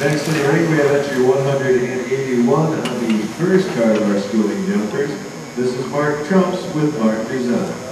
Next in the ring, we have entry 181 on the first card of our schooling jumpers. This is Matintrumps with Martin Douzant.